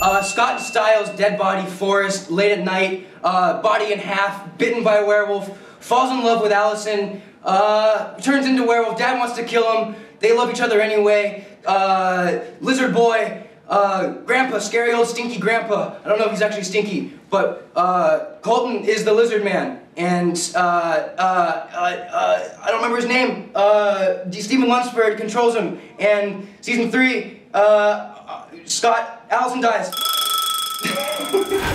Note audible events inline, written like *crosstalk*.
Uh, Scott Stiles' dead body, forest, late at night, uh, body in half, bitten by a werewolf, falls in love with Allison, uh, turns into werewolf, dad wants to kill him, they love each other anyway, uh, lizard boy, uh, grandpa, scary old stinky grandpa, I don't know if he's actually stinky, but uh, Colton is the lizard man, and uh, uh, uh, uh, I don't remember his name, Stephen Lunsford controls him, and season three, Scott, Allison dies. *laughs*